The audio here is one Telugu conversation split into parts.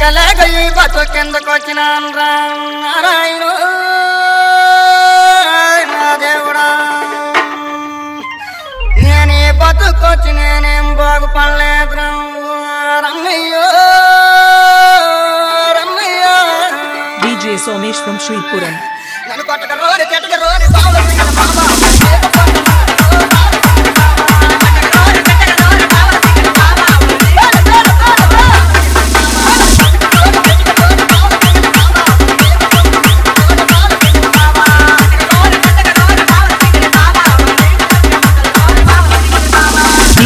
లేక లేక ఈ బతు కిందకు వచ్చినాను రా నారాయణ. నా దేవుడా. నేను ఈ బతుకొచ్చి నేనేం బాగుపడలేదురా. రమ్మయ్యో రమ్మయ్యో. Somesh from Sripuram. నన్ను కొట్టక చెట్టుక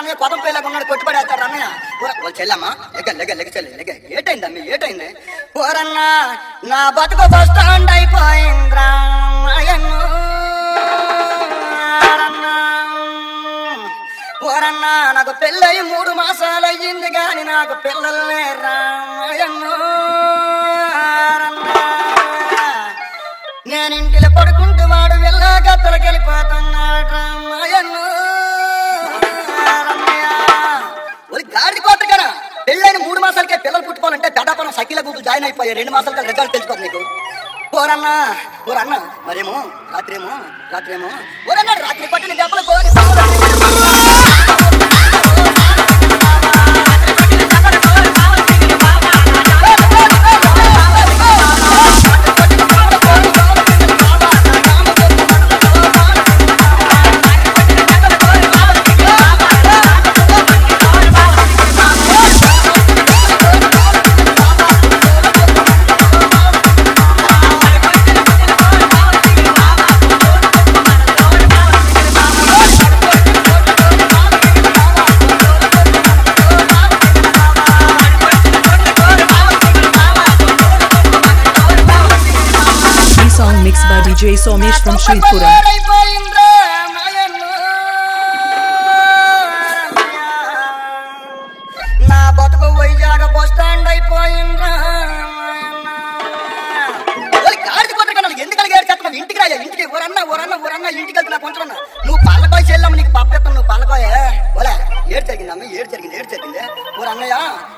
అన్నయ్య కొత్త అన్నయ్య పేలా ఉన్నాడు కొట్టుబడేస్తాడు అన్నయ్య ఊర చెల్లమ్మా లెక్క లెగ లెక్క చెల్లి లెగ ఏటైంది అమ్మ ఏటైంది? పోరన్నా నా బతుకు బస్ స్టాండ్ అయిపోయింద్రా మాయన్ను. పోరన్నా నాకు పెళ్ళయి మూడు మాసాలు అయ్యింది కానీ నాకు పిల్లలు లేరా మాయన్ను. నేను ఇంటిలో పడుకుంటూ వాడు వెళ్ళా గద్దలకి వెళ్ళిపోతున్నాడు రామాయణు జాయిన్ అయిపోయా రెండు మాసాలకి రిజల్ట్ తెలిసిపోతుంది నీకు. ఓరన్నా ఓరన్న మరేమో రాత్రేమో రాత్రేమో. ఓరన్నా రాత్రి పట్టిన దెబ్బలు కోరి Free song mixed by DJ Somesh from Sripuram. నా బతుకు వైజాగ బస్ స్టాండ్ అయిపోయిందా? ఇంటికి రాయా? ఇంటికి? ఊరన్నా ఊరన్నా ఊరన్నా ఇంటికి వెళ్తున్నా కొంచెం నువ్వు పల్లకాయ చెల్లమ్మ నీకు పప్పెత్తాను నువ్వు పల్లకాయ ఓలే ఏడు జరిగింది అమ్మ ఏడు జరిగింది ఏడు జరిగింది. ఊరన్నయ్య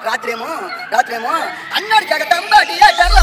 రాత్రేమో రాత్రేమో. అన్నాడు జగదంబాటి ఏ జర్ల